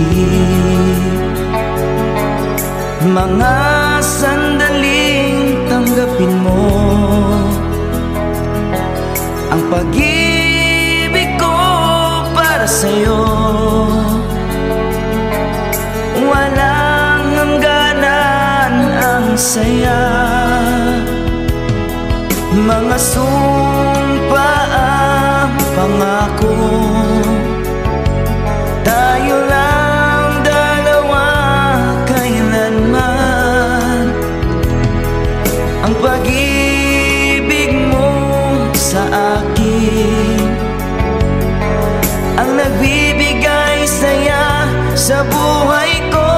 isip. Mga sandaling tanggapin mo Ang pag-ibig ko para sa'yo. Walang hangganan ang saya. Mga sumpa ang pangako buhay ko.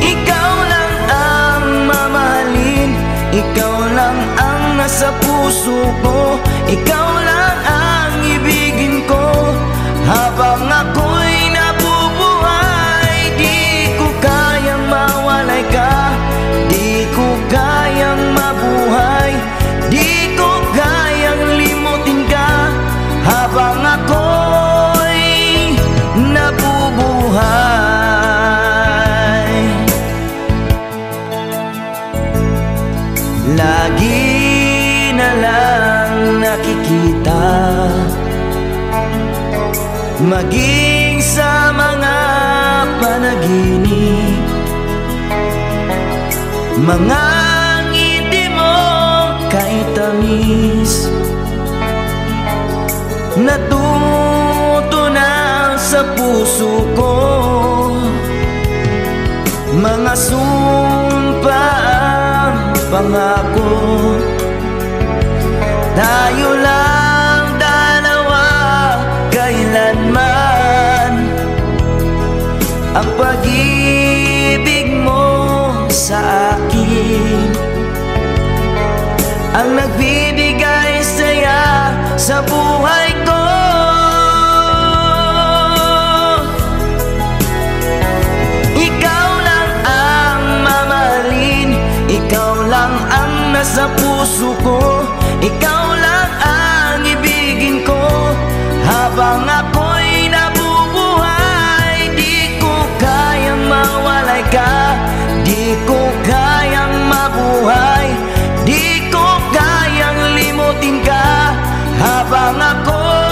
Ikaw lang ang mamahalin. Ikaw lang ang nasa puso ko Ikaw Mga ngiti mo kay tamis. Natutunaw sa puso ko. Mga sumpa ang pangako. Tayo lang dalawa kailanman. Ang pag-ibig sa akin. Ang nagbibigay saya sa buhay ko. Ikaw lang ang mamahalin. Ikaw lang ang nasa puso ko. Ikaw lang ang ibigin ko. Habang ako'y nabubuhay Di ko kayang mawalay ka Di ko kayang mabuhay. Di ko kayang limutin ka Habang ako'y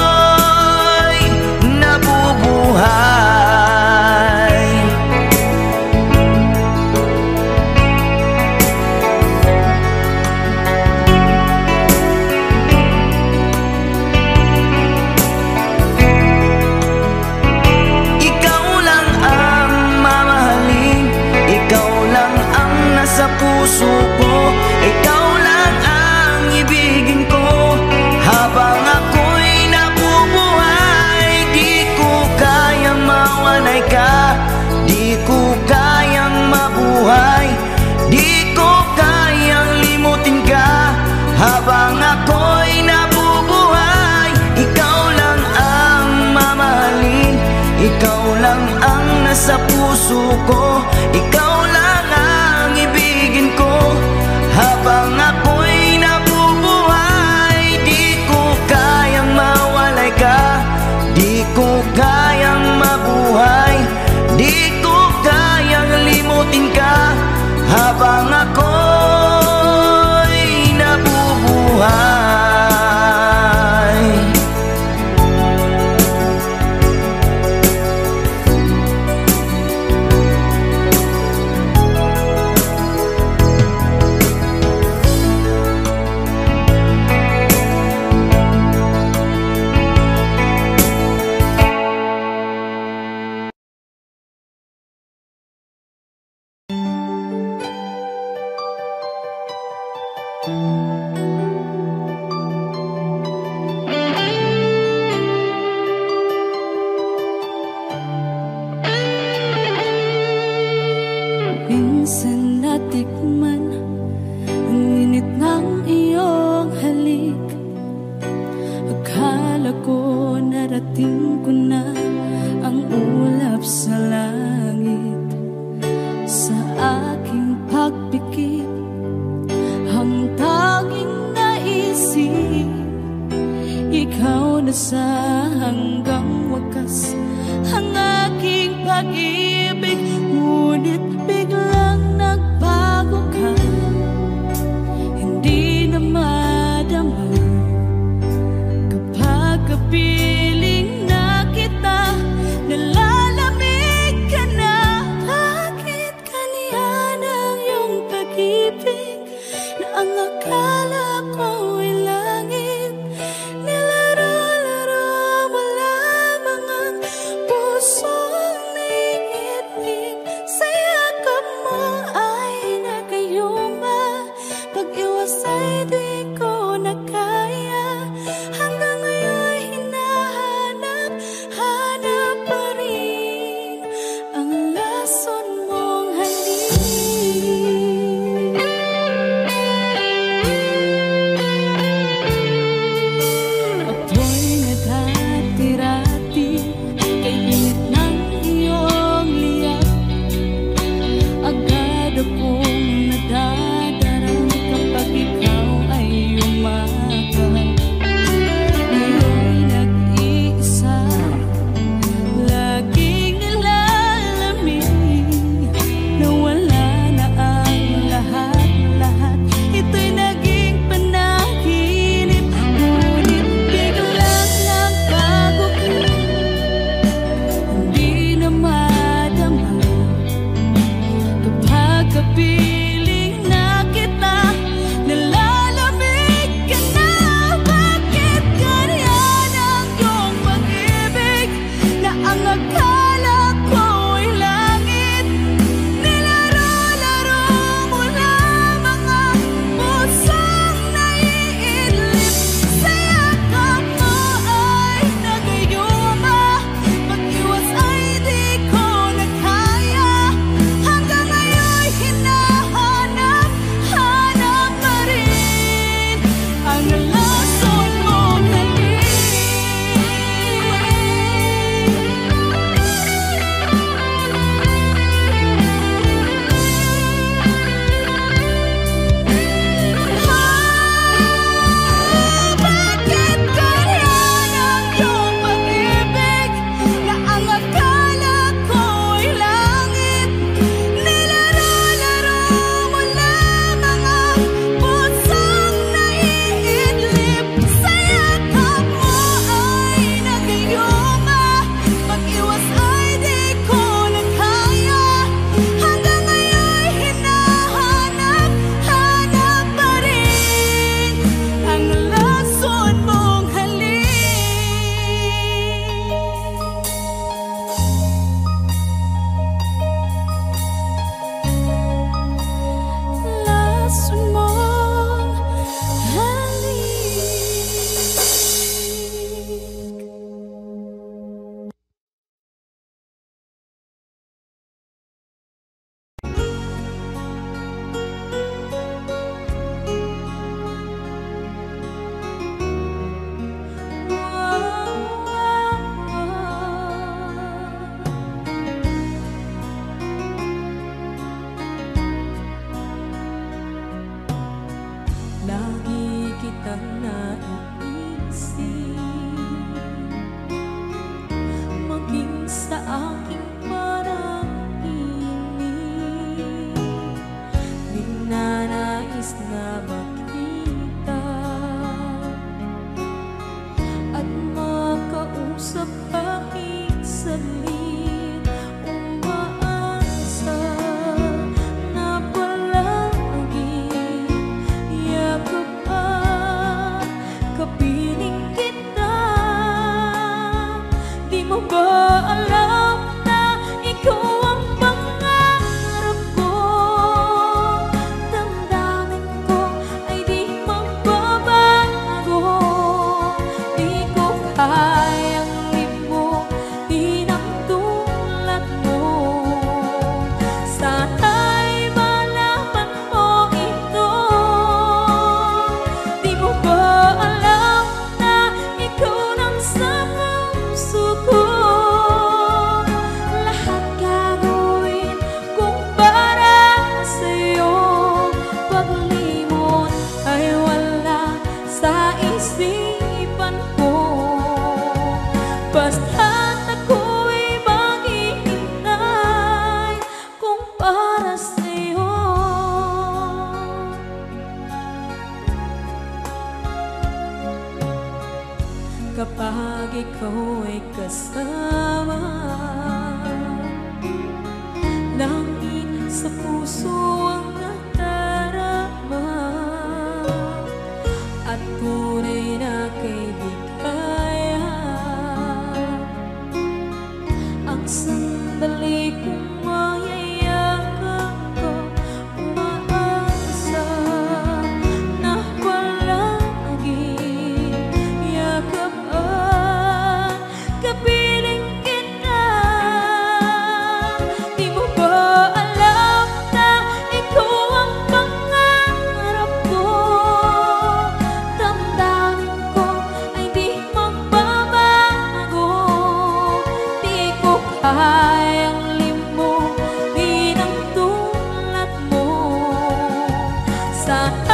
nasa puso ko. Ikaw está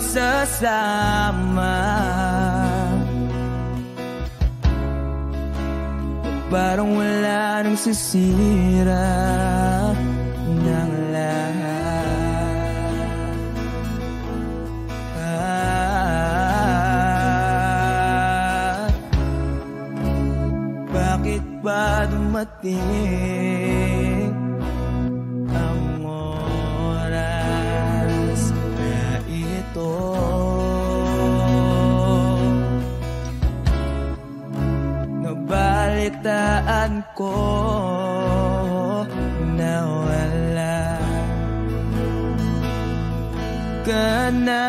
magsasama Parang wala nang sisira ng lahat. Ah, Bakit ba dumating? ko na wala. Ka na.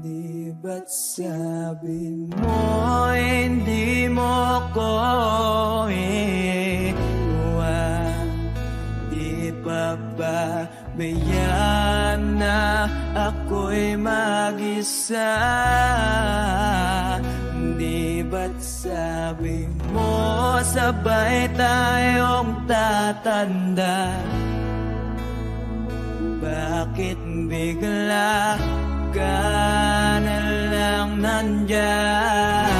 Di ba't sabi mo hindi mo ko iwan Di pa ba bayaan na ako'y mag-isa. Di ba't sabi mo sabay tayong tatanda? Bakit bigla ka na lang nandyan?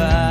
goodbye.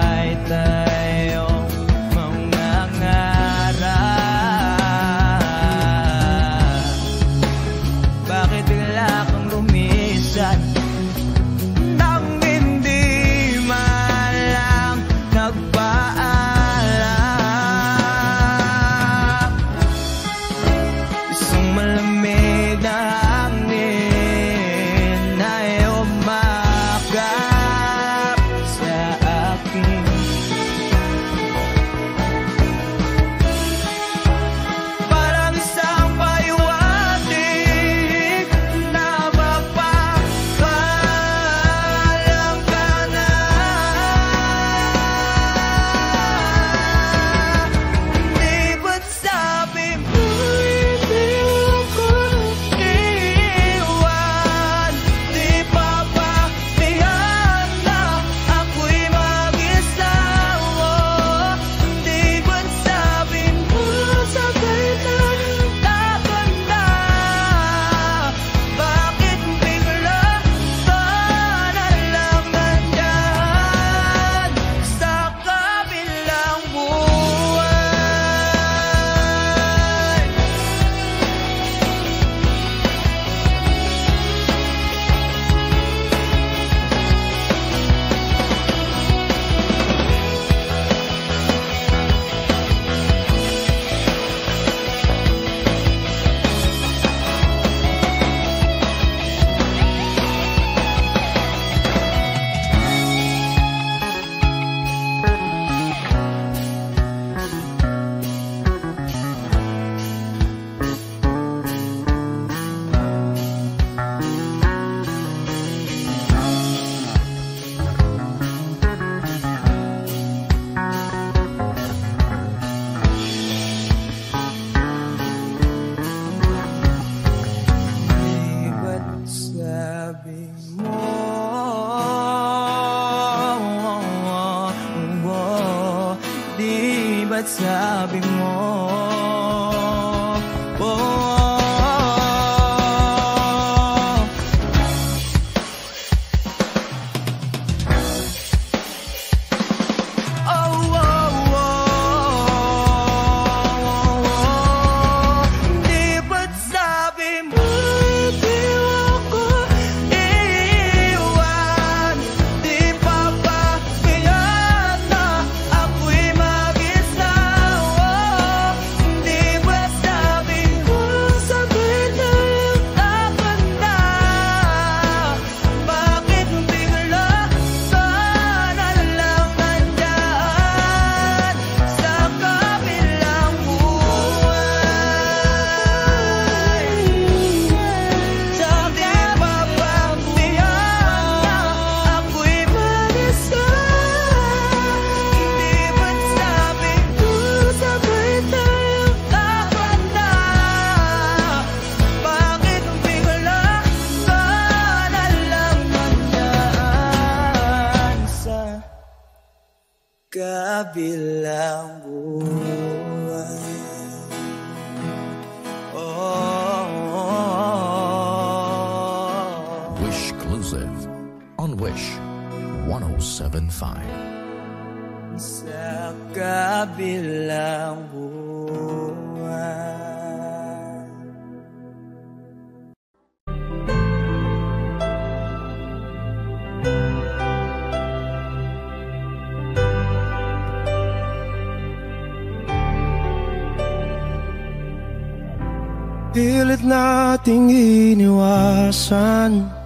Nating iniwasan.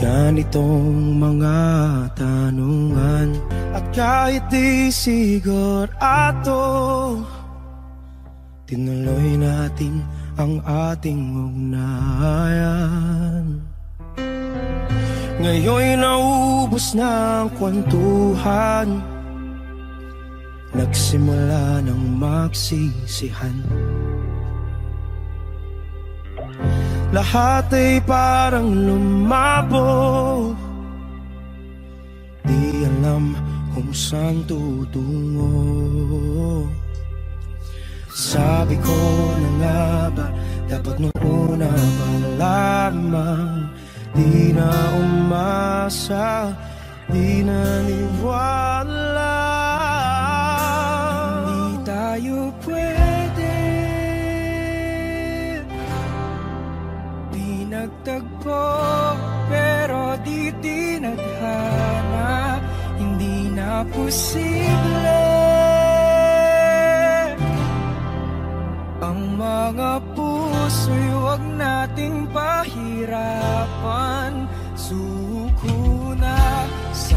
Ganitong mga tanungan At kahit di sigurado Tinuloy natin ang ating ugnayan. Ngayon'y naubos na ang kwentuhan Nagsimula ng magsisihan Lahat ay parang lumabo. Di alam kung saan tutungo. Sabi ko na nga ba Dapat nung una pa lamang Di na umasa Di naniwala Hindi tayo pwede nagtagpo pero di tinadhana Hindi na posible. Ang mga puso'y huwag nating pahirapan Suko na sa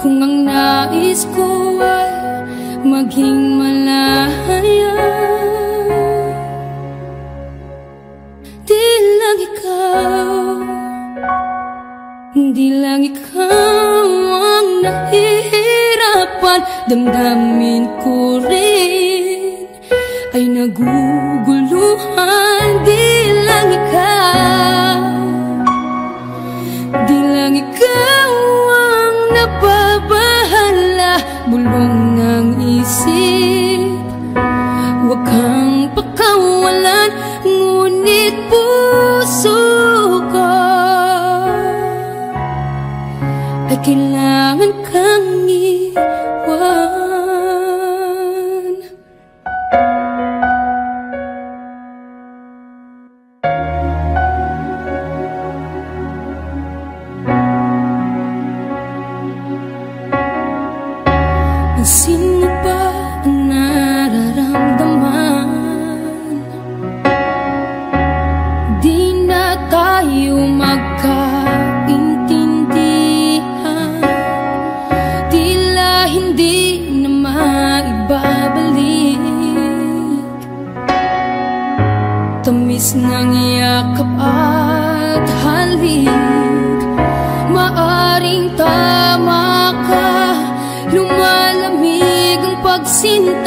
Kung ang nais ko ay maging malaya Di lang ikaw. Di lang ikaw ang nahihirapan. Damdamin ko rin ay naguguluhan. Di lang ikaw. Di cinta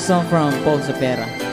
Song from Paul Zapera.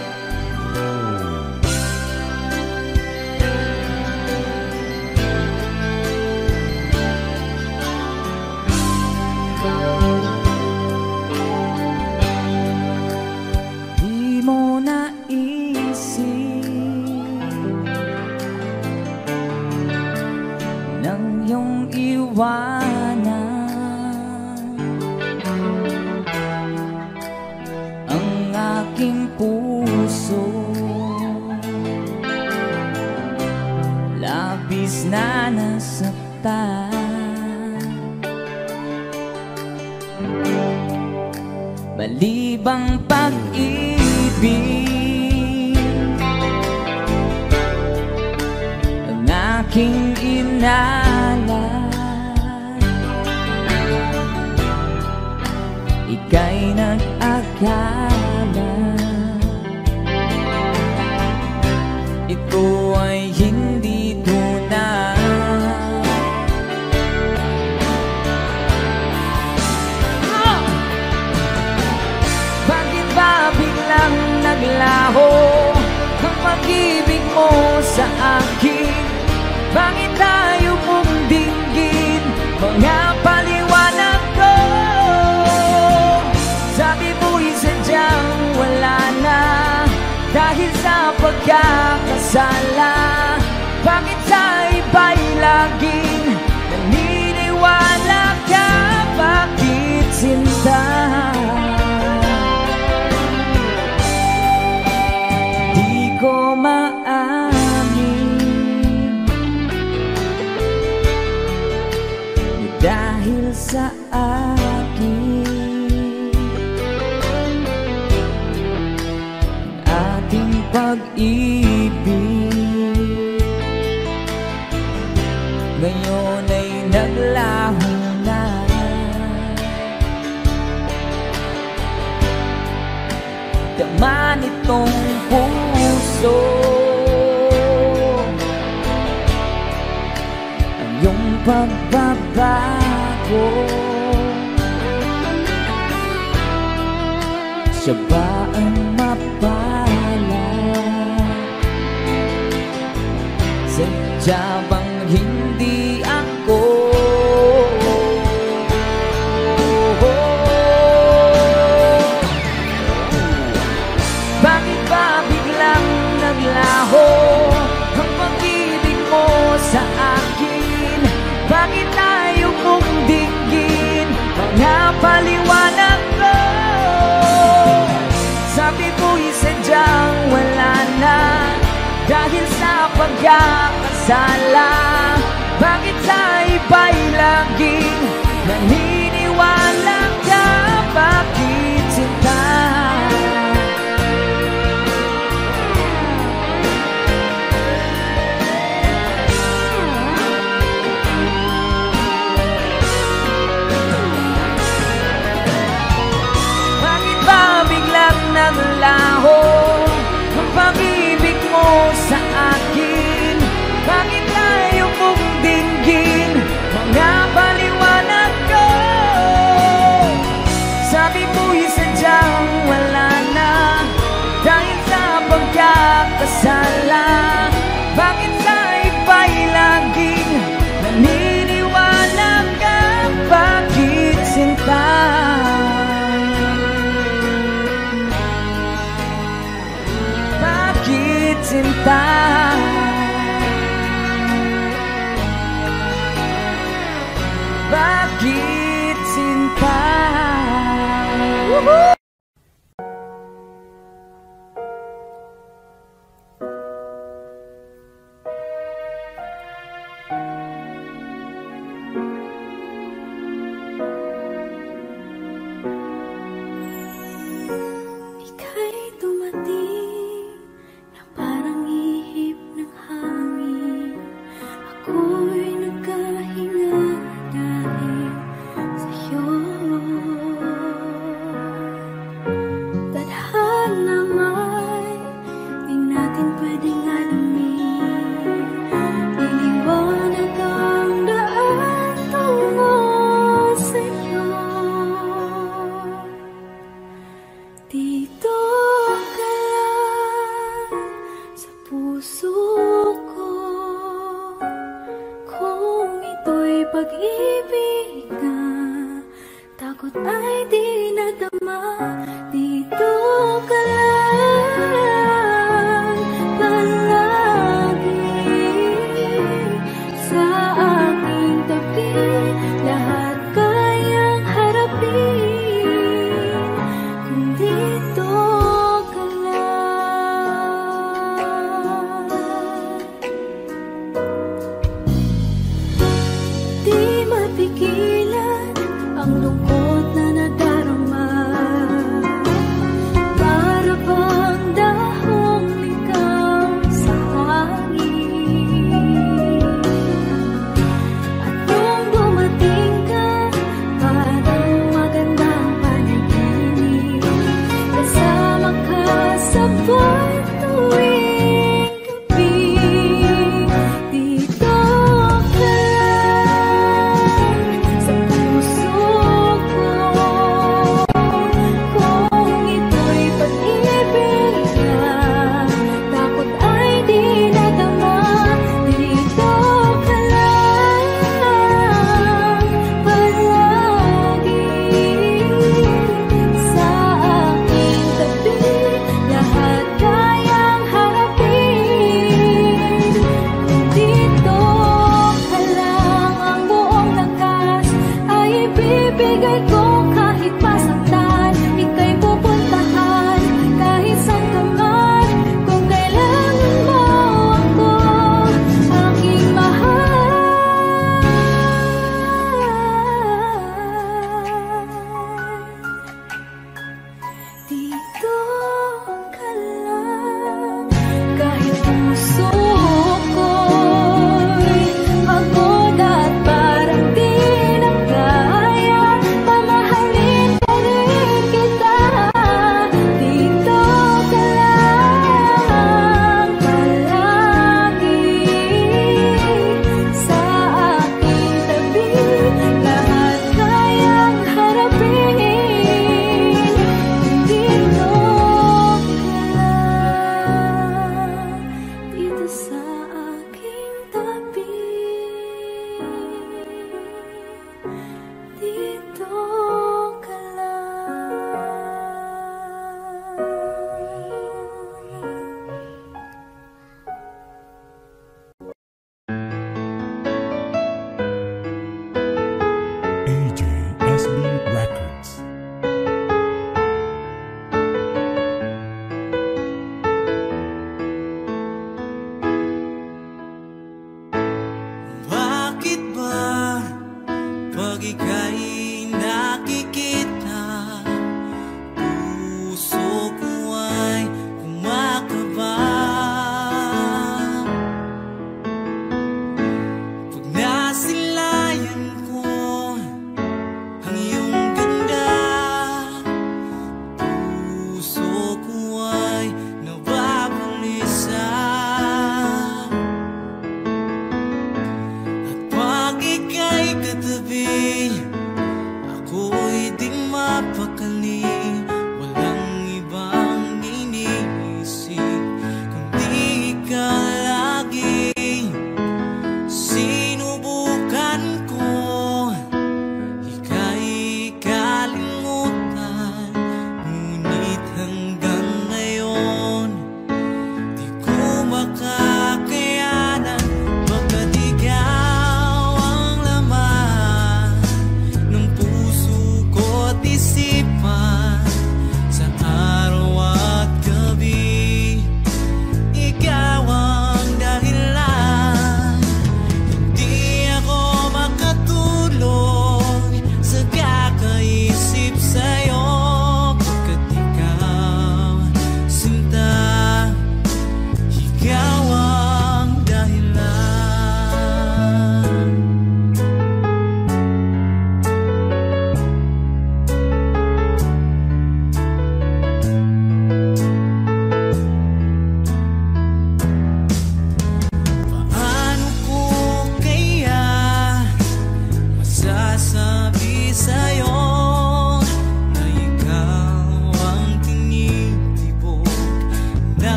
Woohoo!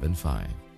11.5.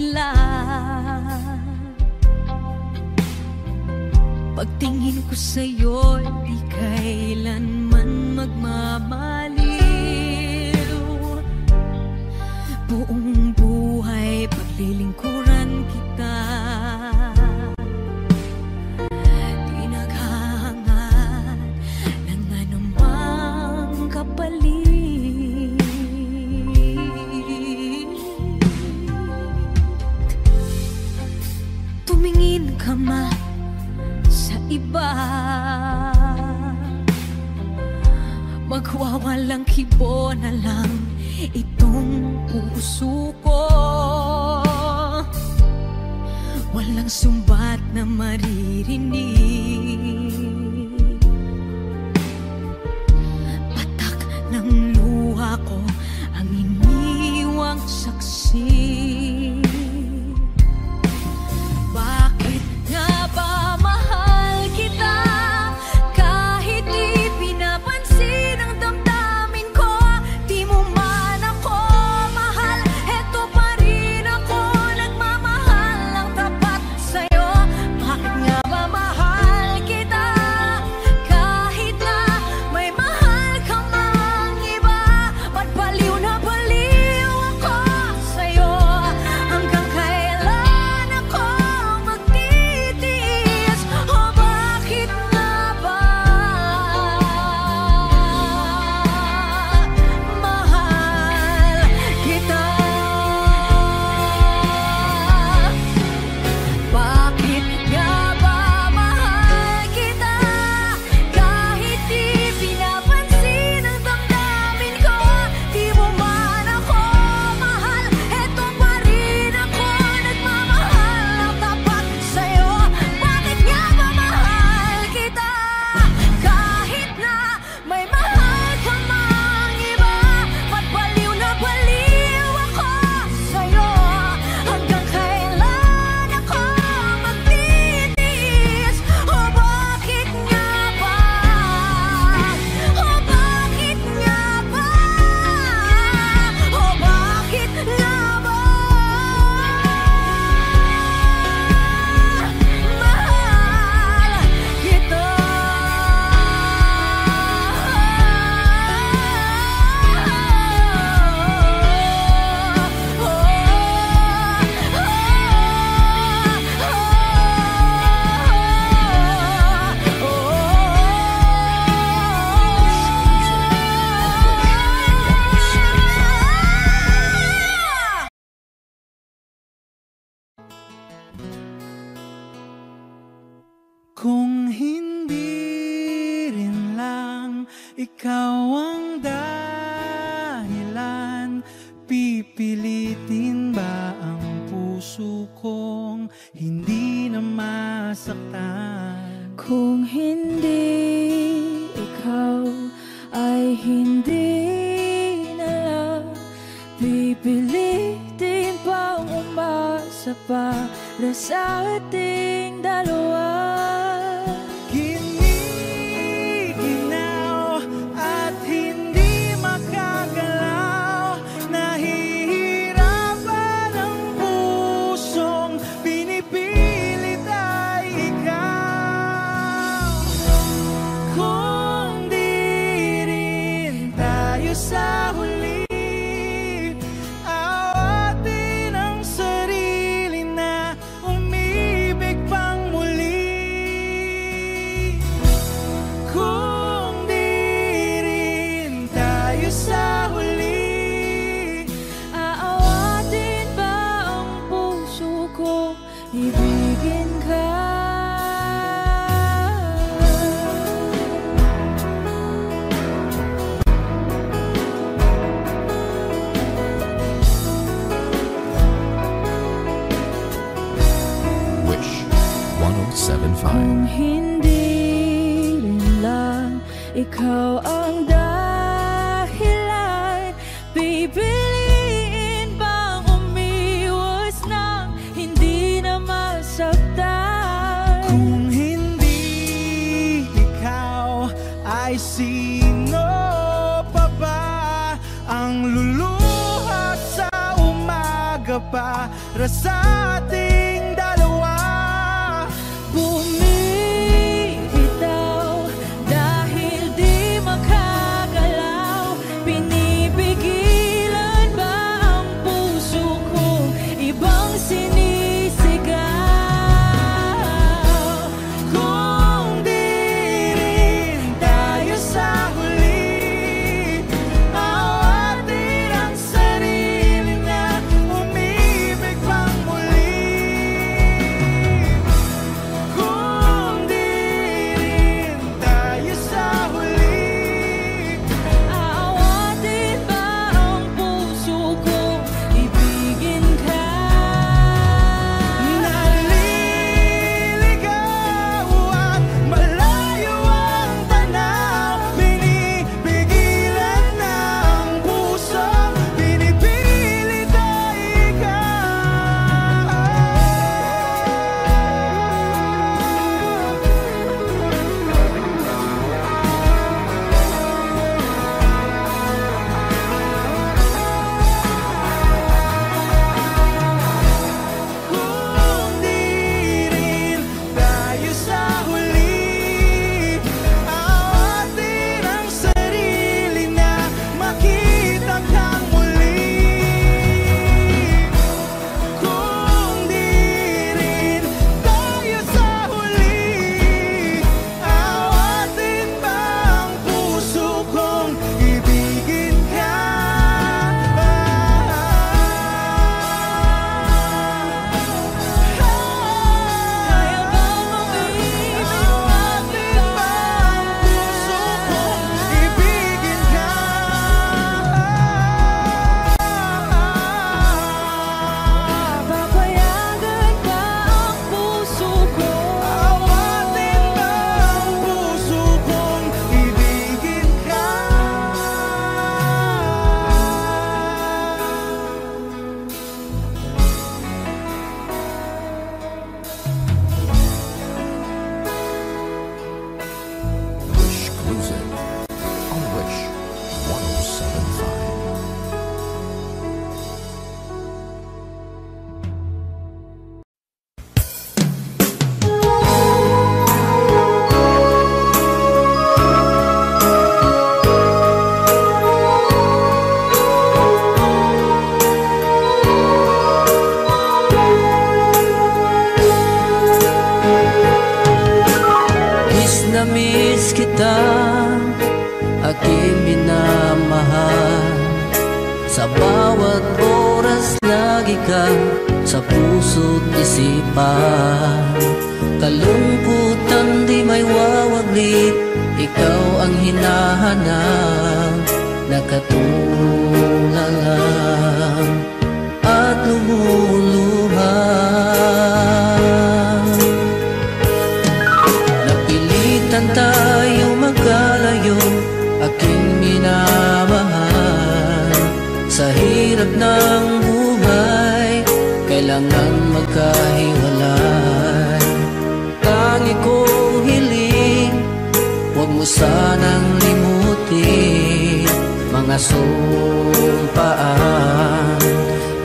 nila. Pagtingin ko sa'yo, di kailanman magmamaliw. Buong buhay, paglilingkuran kita. iba. Magwawalang kibo na lang itong puso ko. Walang sumbat na maririnig. Patak ng luha ko ang iniwang saksi. ka sa puso't isipan. Kalungkutan di may wawaglit Ikaw ang hinahanap na katulad. kailangan magkahiwalay. Tangi kong hiling, huwag mo sanang limutin Mga sumpaan,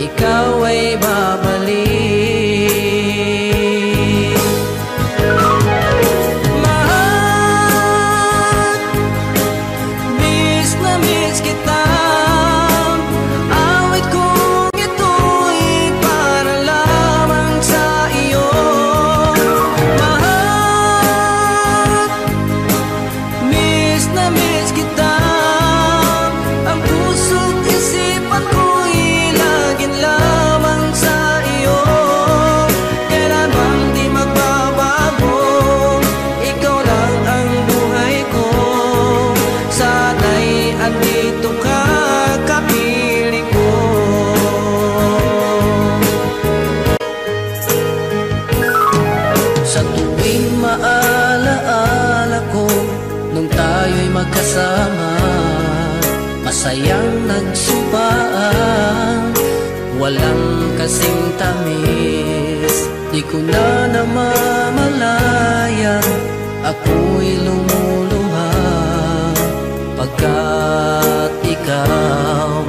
ikaw ay babalik. kasing tamis. Di ko na namamalayan Ako'y lumuluha. Pagkat ikaw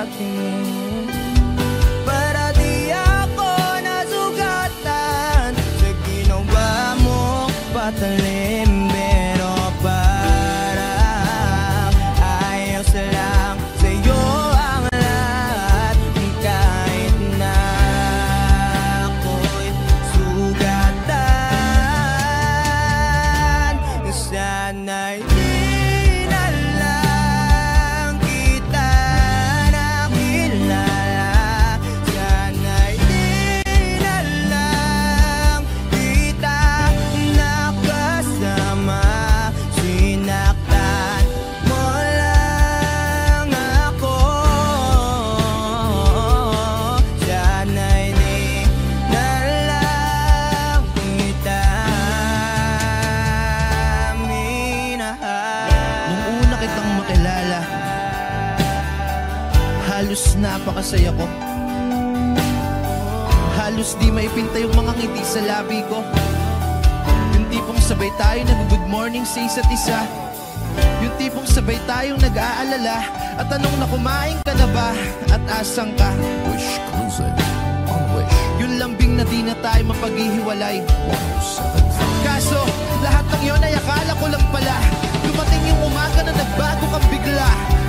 lucky me. pinipinta yung mga ngiti sa labi ko. Yung tipong sabay tayo nag-good morning sa isa't isa. Yung tipong sabay tayong nag-aalala. At tanong na kumain ka na ba? At asang ka? Wish Cruiser. On Wish. Yung lambing na di na tayo mapaghihiwalay. Kaso lahat ng yon ay akala ko lang pala. Dumating yung umaga na nagbago kang bigla.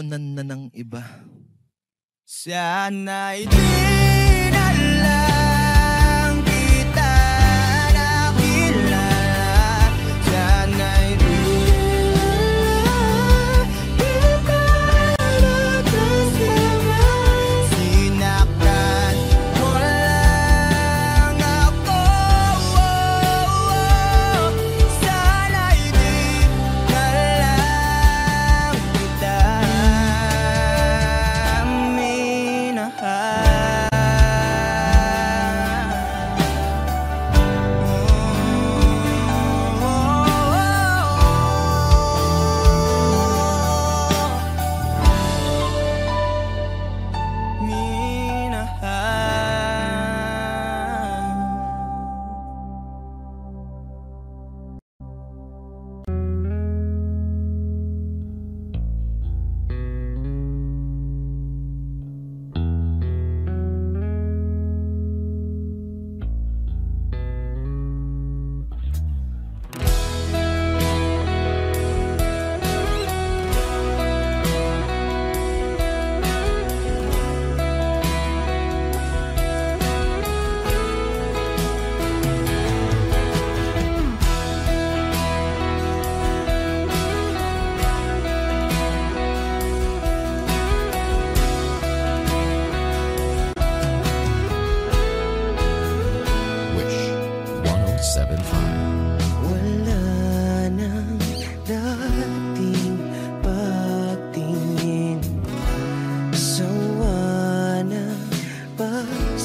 kukunan na ng iba. Sana hindi na lang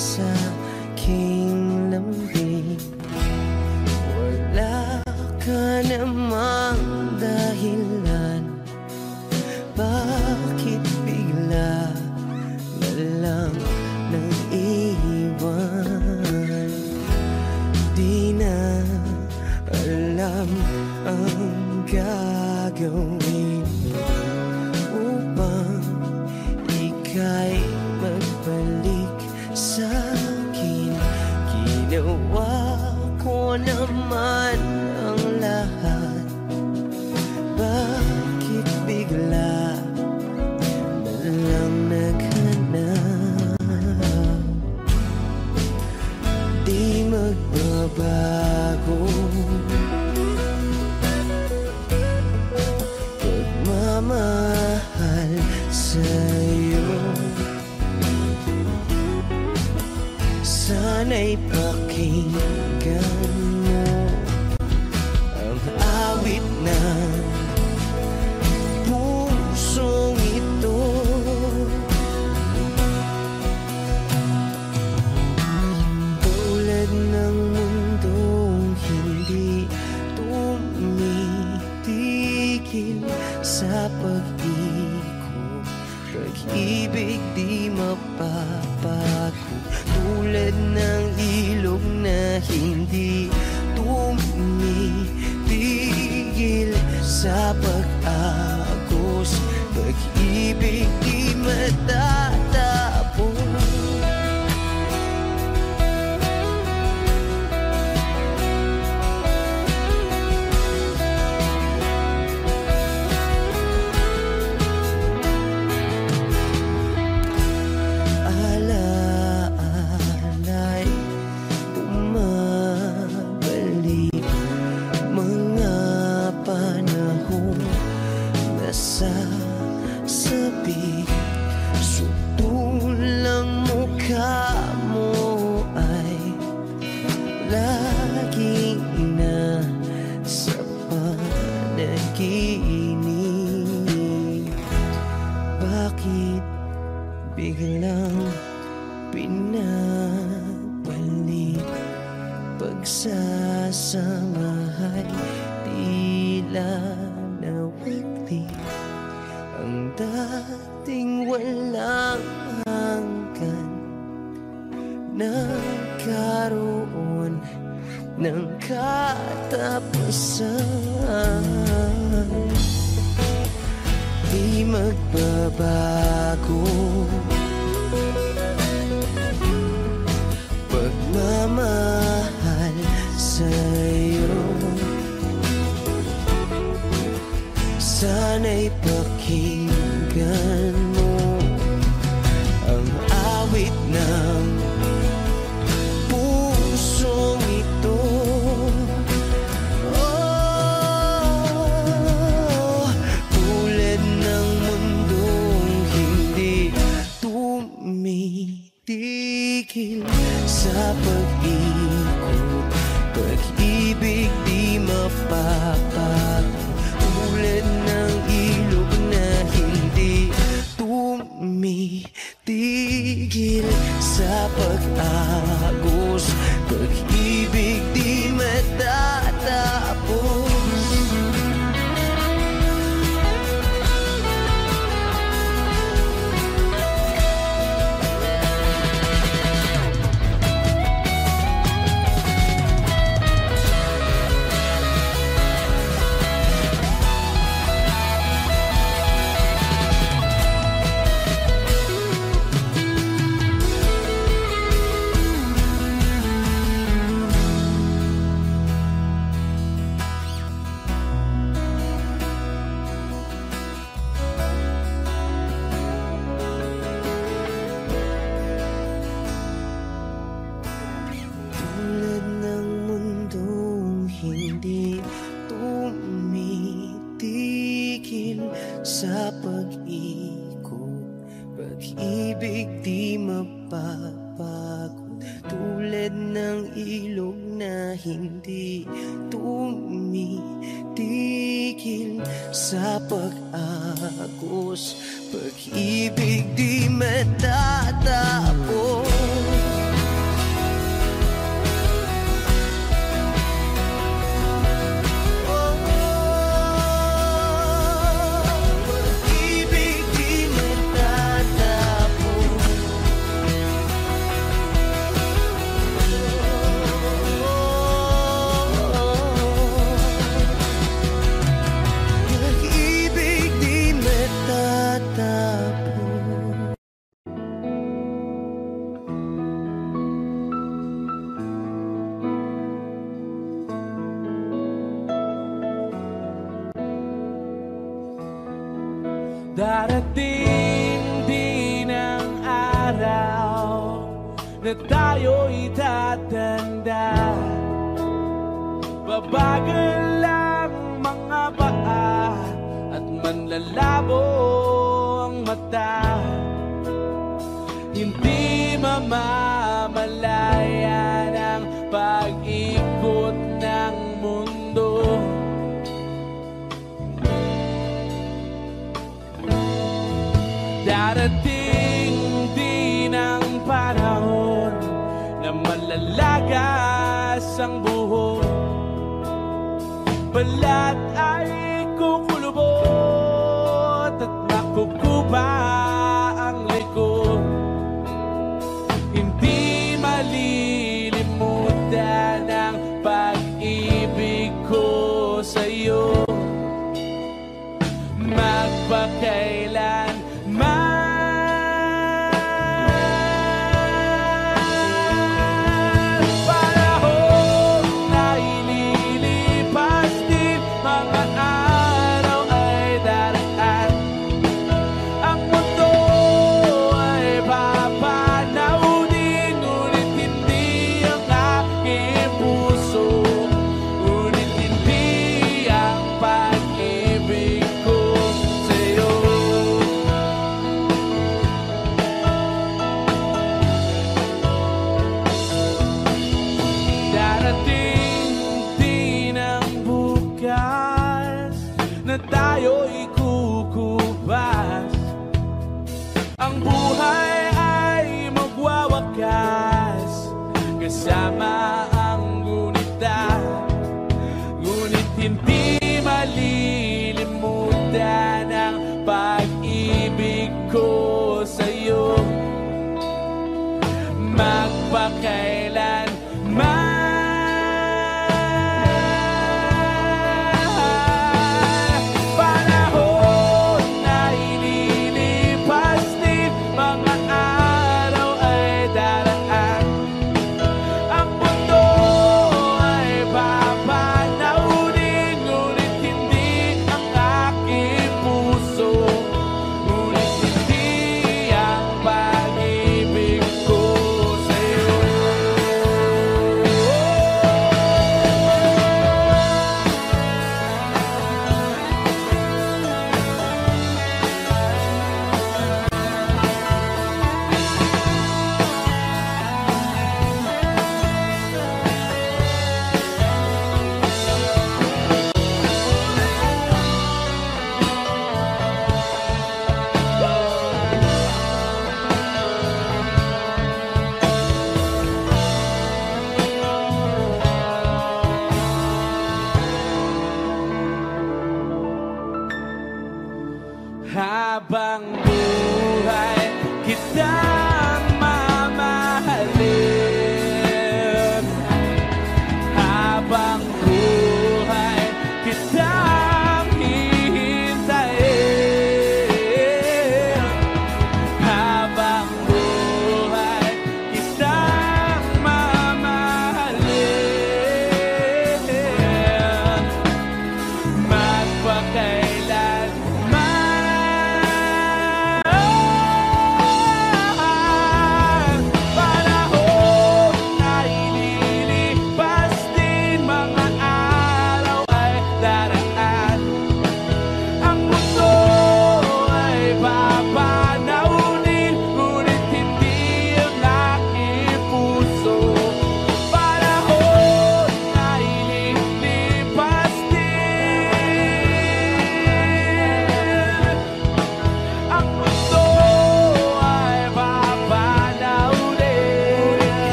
ba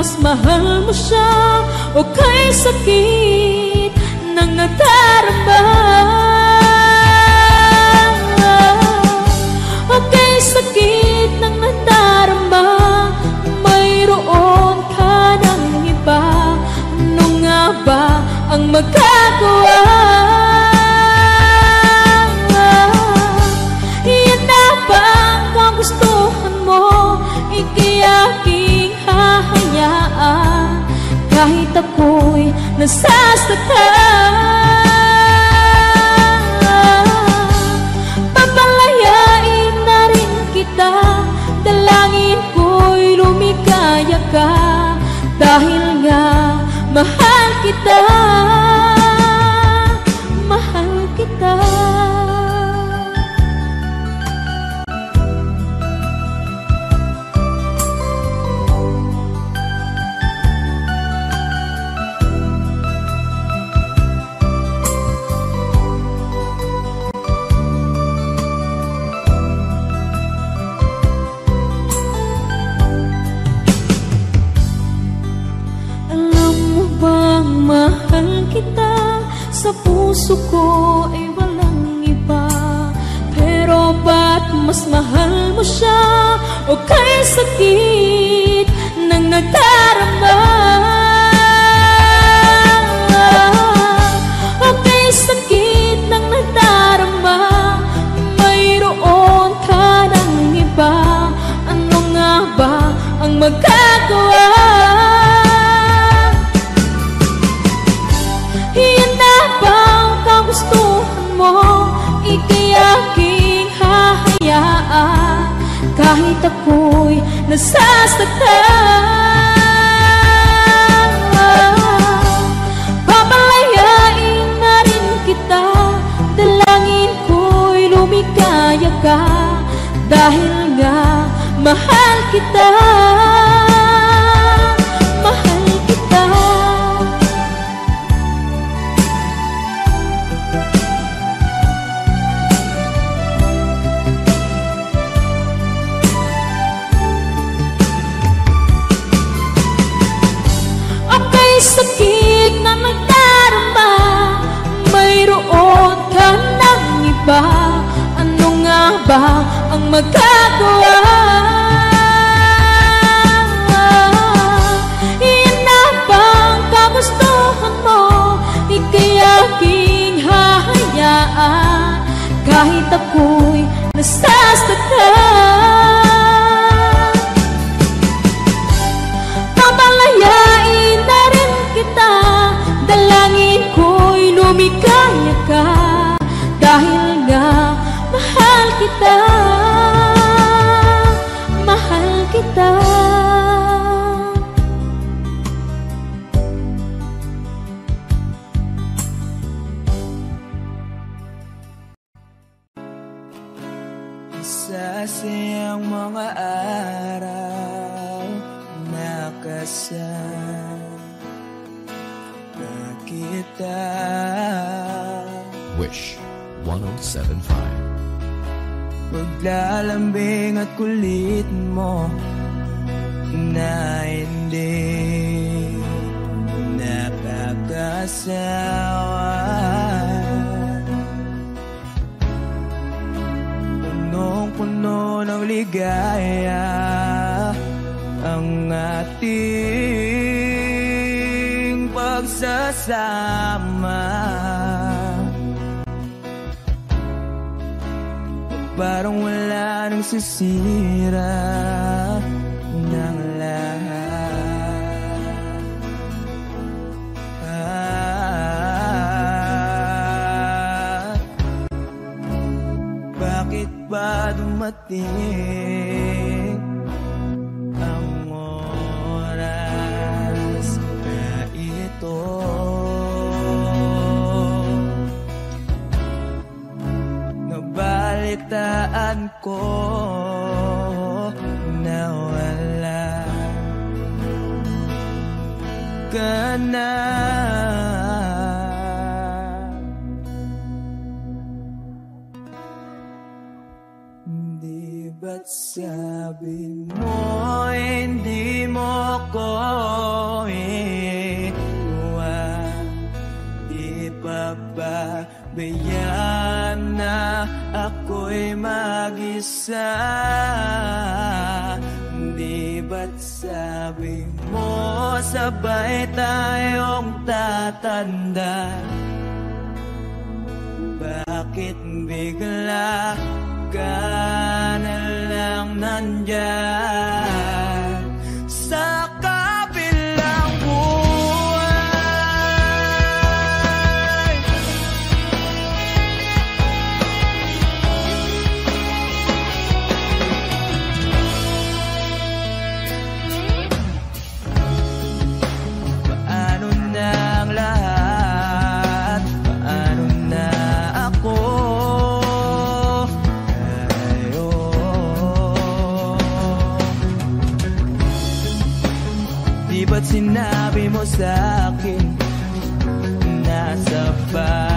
mas mahal mo siya. O kay sakit na nadarama. O kay sakit na nadarama Mayroon ka ng iba. Ano nga ba ang magagawa? Nasasaktan Papalayain na rin kita. Dalangin ko'y lumikaya ka Dahil nga mahal kita អូខេសគីនឹងនៅតែរំលង Kahit ako'y nasasaktan. Papalayain na rin kita Dalangin ko'y lumikaya ka. Dahil nga mahal kita nakakasawa Punong-puno ng ligaya ang ating pagsasama. Parang wala nang sisira dumating ang oras na ito? Nabalitaan ko na wala ka na sabi mo hindi mo ko iwan Di pa ba bayaan na ako'y mag-isa? Di ba't sabi mo sabay tayong tatanda Bakit bigla ka na lang nandyan sinabi mo sa'kin Nasabay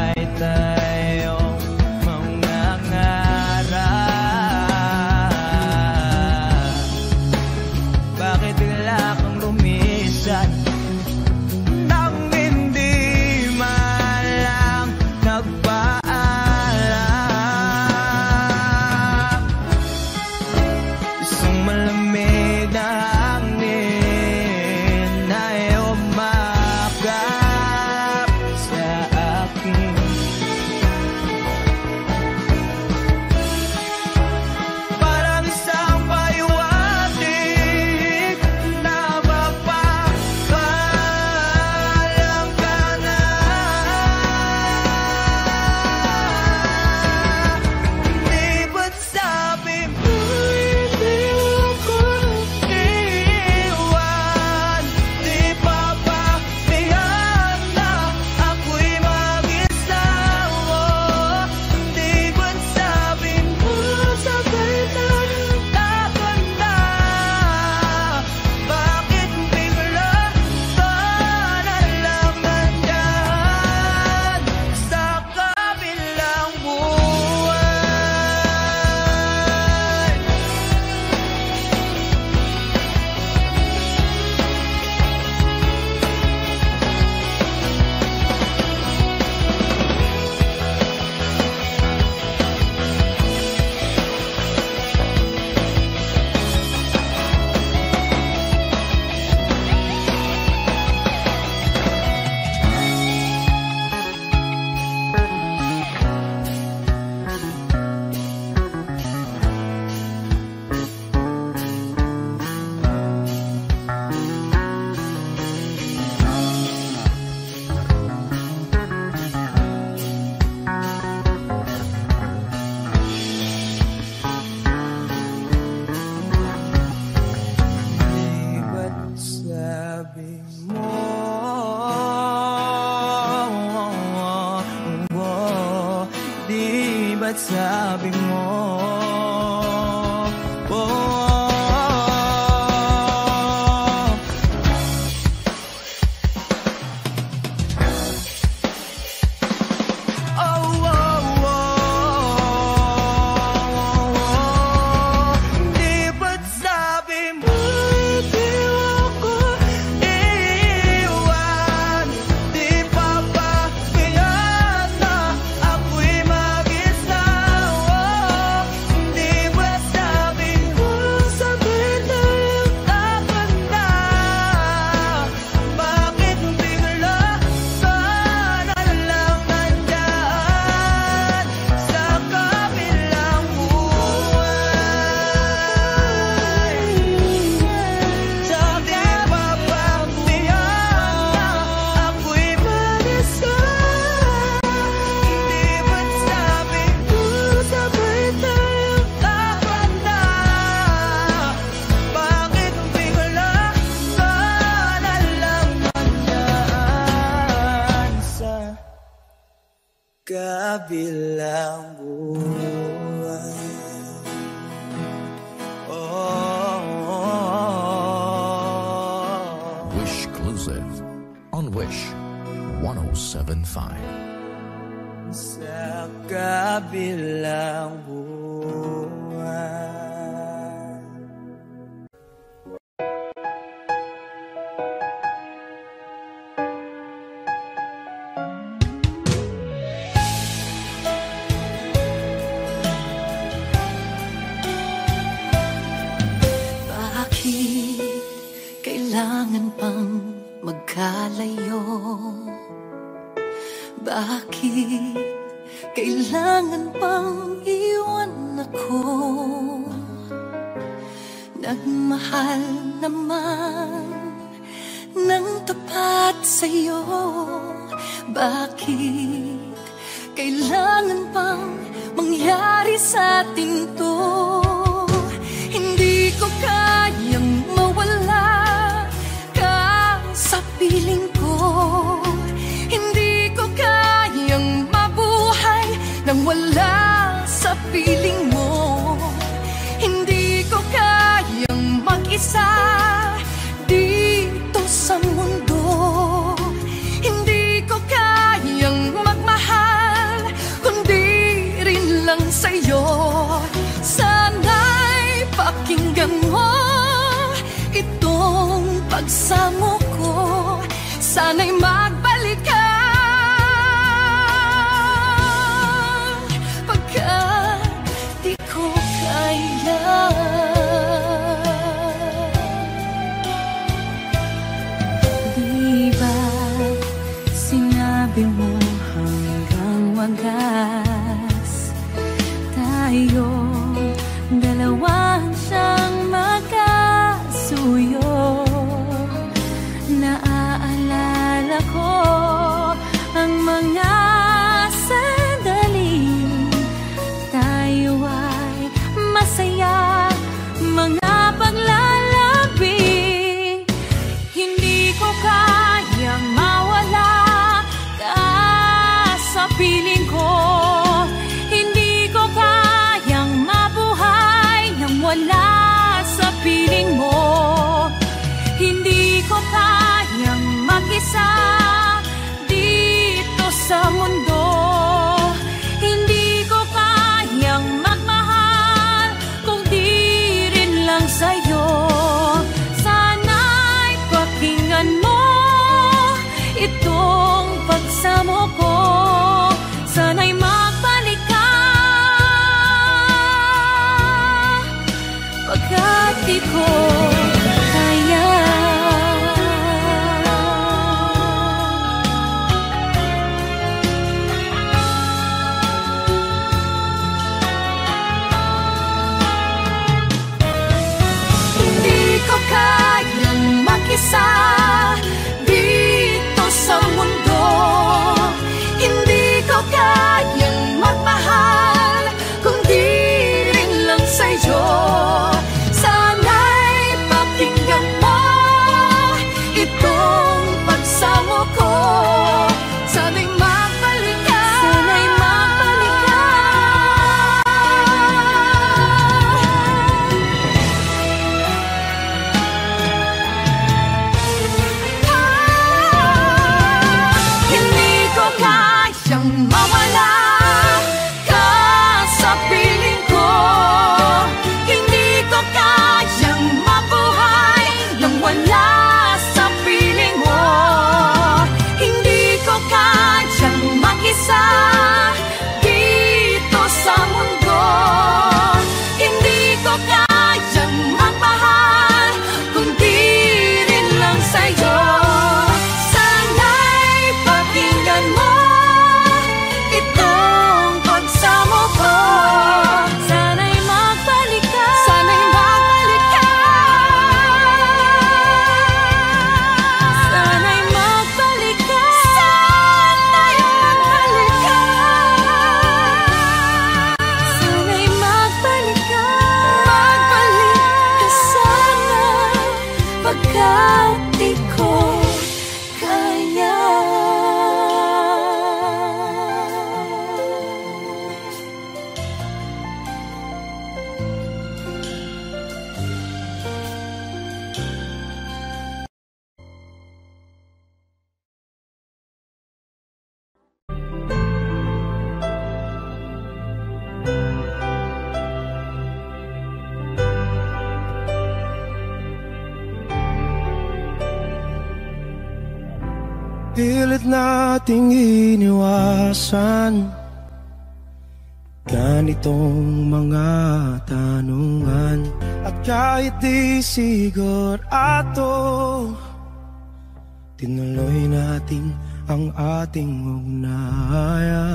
Tinuloy natin ang ating ugnayan.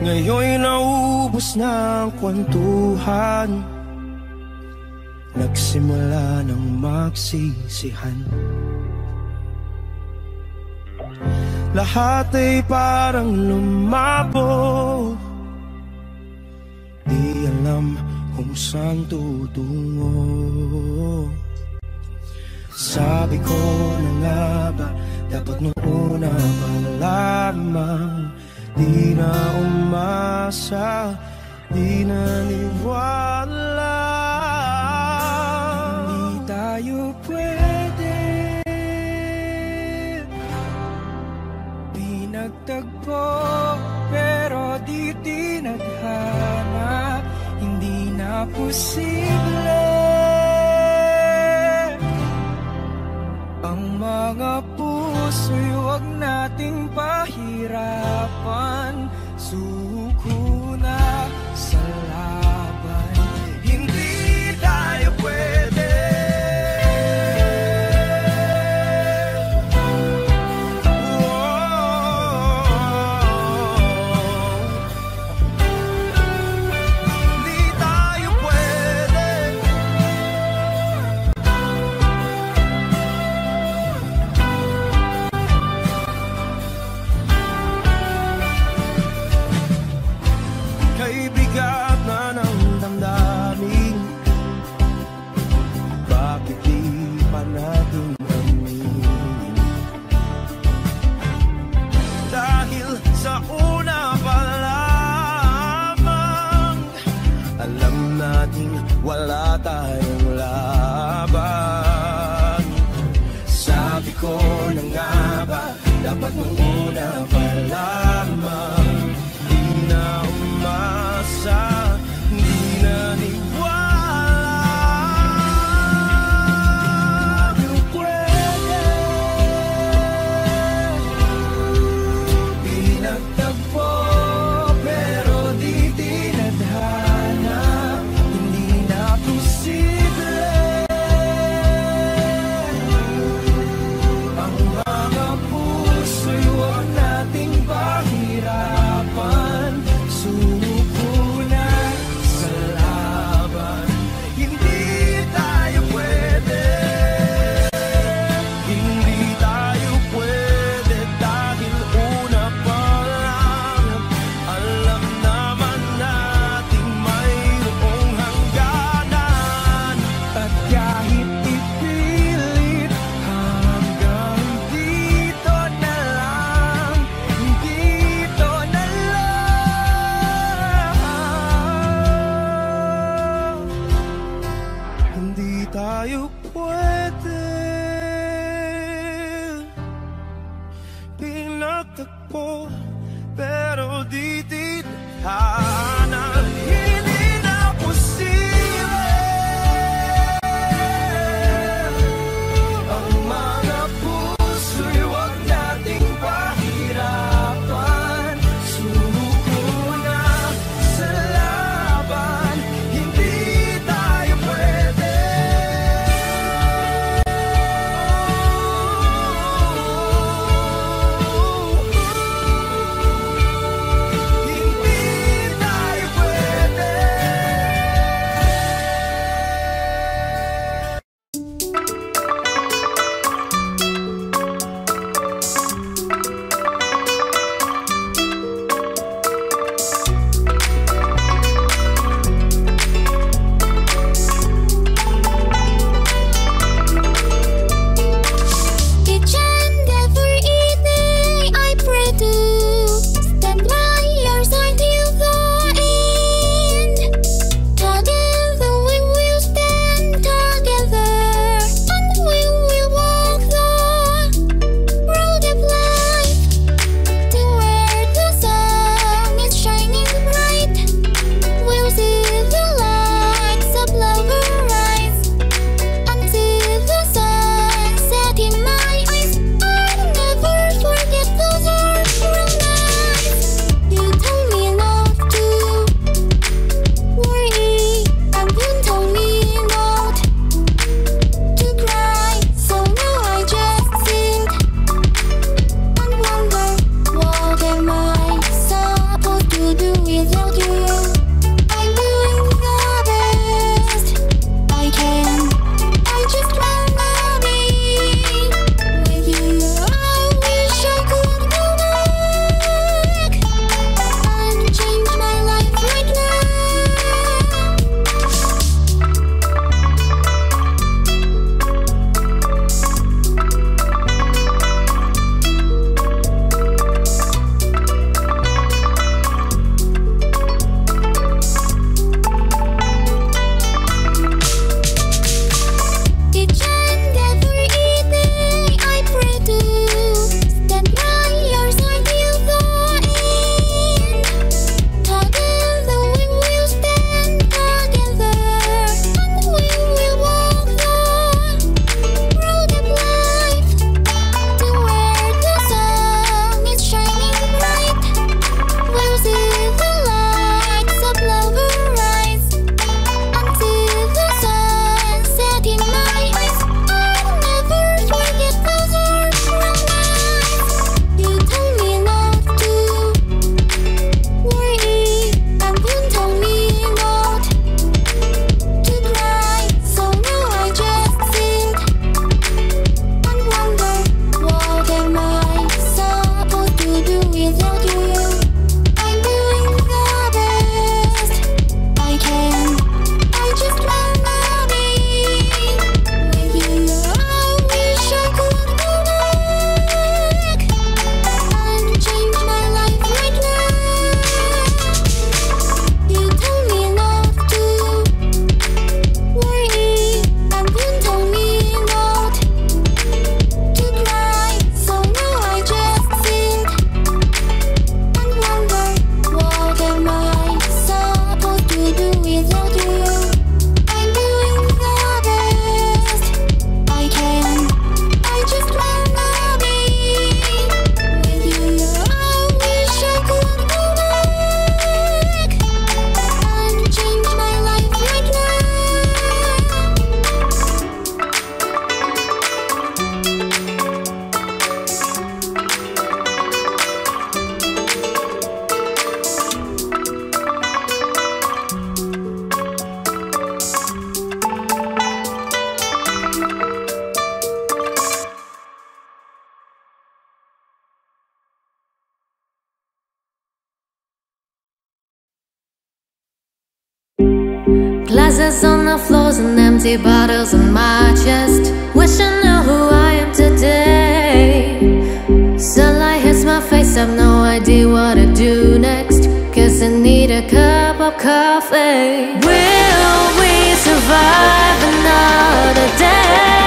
Ngayon'y naubos na ang kwentuhan. Nagsimula ng magsisihan. Lahat ay parang lumabo. Di alam kung saan tutungo. Sabi ko na nga ba Dapat nung una pa lamang Di na umasa Di na niwala. Hindi tayo pwede. Pinagtagpo Pero di tinadhana Hindi na posible. Ang mga puso'y huwag nating pahirapan. Suko na empty bottles on my chest. Wish I knew who I am today. Sunlight hits my face, I've no idea what to do next. Cause I need a cup of coffee. Will we survive another day?